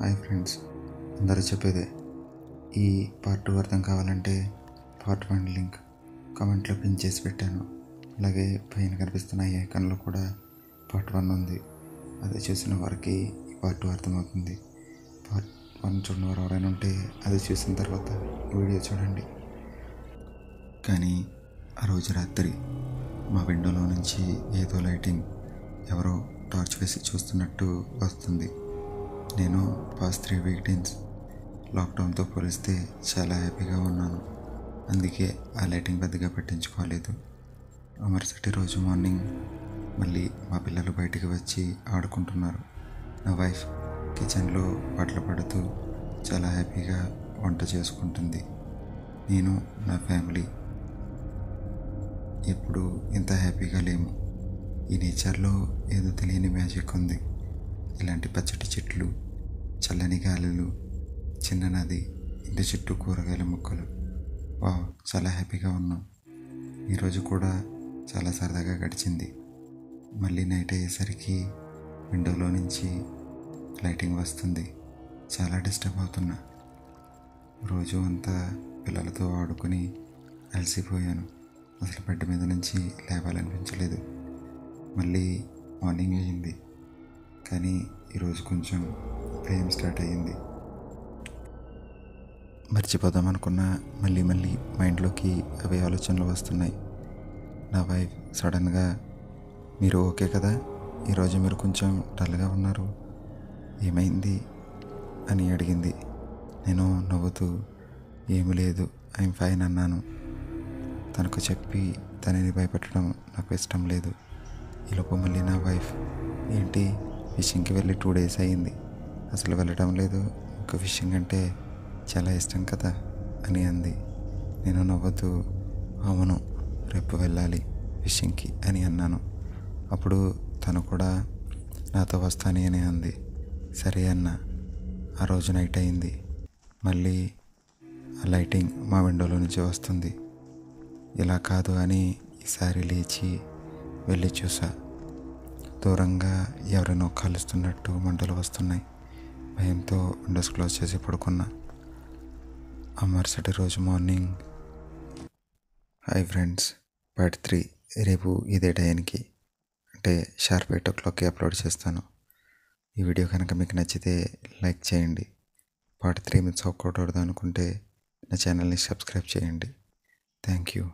Hi friends అందరూ చెప్పేదే. ఈ పార్ట్ టూ అర్థం కావాలంటే పార్ట్ వన్ లింక్ కామెంట్లో పిన్ చేసి పెట్టాను. అలాగే పైన కనిపిస్తున్న ఈ ఐకాన్లో కూడా పార్ట్ వన్ ఉంది. అది చూసిన వారికి ఈ పార్ట్ టూ అర్థమవుతుంది. పార్ట్ వన్ చూడని వారు ఎవరైనా ఉంటే అది చూసిన తర్వాత ఈ వీడియో చూడండి. కానీ ఆ రోజు రాత్రి మా విండోలో నుంచి ఏదో లైటింగ్ ఎవరో టార్చ్ వేసి చూస్తున్నట్టు వస్తుంది. నేను పాస్ట్ త్రీ వీకెండ్స్ లాక్డౌన్తో పోలిస్తే చాలా హ్యాపీగా ఉన్నాను. అందుకే ఆ లైటింగ్ పెద్దగా పట్టించుకోలేదు. మరుసటి రోజు మార్నింగ్ మళ్ళీ మా పిల్లలు బయటికి వచ్చి ఆడుకుంటున్నారు. నా వైఫ్ కిచెన్లో బట్టలు పడుతూ చాలా హ్యాపీగా వంట చేసుకుంటుంది. నేను నా ఫ్యామిలీ ఎప్పుడు ఇంత హ్యాపీగా లేము. ఈ నేచర్లో ఏదో తెలియని మ్యాజిక్ ఉంది. ఇలాంటి పచ్చటి చెట్లు చల్లని గాలులు చిన్న నది ఇంటి చుట్టూ కూరగాయల మొక్కలు. వా చాలా హ్యాపీగా ఉన్నాం. ఈరోజు కూడా చాలా సరదాగా గడిచింది. మళ్ళీ నైట్ అయ్యేసరికి విండోలో నుంచి లైటింగ్ వస్తుంది. చాలా డిస్టర్బ్ అవుతున్నా. రోజు అంతా పిల్లలతో ఆడుకొని అలసిపోయాను. అసలు బెడ్ మీద నుంచి లేవాలనిపించలేదు. మళ్ళీ మార్నింగ్ అయ్యింది. కానీ ఈరోజు కొంచెం భయం స్టార్ట్ అయ్యింది. మర్చిపోదాం అనుకున్నా మళ్ళీ మళ్ళీ మైండ్లోకి అవి ఆలోచనలు వస్తున్నాయి. నా వైఫ్ సడన్గా మీరు ఓకే కదా? ఈరోజు మీరు కొంచెం డల్గా ఉన్నారు. ఏమైంది? అని అడిగింది. నేను నవ్వుతూ ఏమి లేదు ఐఎమ్ ఫైన్ అన్నాను. తనకు చెప్పి తనని భయపెట్టడం నాకు ఇష్టం లేదు. ఈలోపు మళ్ళీ నా వైఫ్ ఏంటి? ఫిషింగ్కి వెళ్ళి టూ డేస్ అయ్యింది. అసలు వెళ్ళడం లేదు. ఇంకో విషయం అంటే చాలా ఇష్టం కదా అని అంది. నేను నవ్వుతూ అవును రేపు వెళ్ళాలి విషయంకి అని అన్నాను. అప్పుడు తను కూడా నాతో వస్తాను అని అంది. సరే అన్న ఆ రోజు నైట్ అయింది. మళ్ళీ ఆ లైటింగ్ మా విండోలో నుంచి వస్తుంది. ఇలా కాదు అని ఈసారి లేచి వెళ్ళి చూసా. దూరంగా ఎవరినో కలుస్తున్నట్టు మంటలు వస్తున్నాయి. భయంతో విండోస్ క్లోజ్ చేసి పడుకున్నా. ఆ మరుసటి రోజు morning. Hi friends part three రేపు ఇదే టైంకి. అంటే షార్ప్ ఎయిట్ ఓ క్లాక్కి అప్లోడ్ చేస్తాను. ఈ వీడియో కనుక మీకు నచ్చితే లైక్ చేయండి. పార్ట్ త్రీ మిస్ అవుతుంది అనుకుంటే నా ఛానల్ని సబ్స్క్రైబ్ చేయండి. Thank you.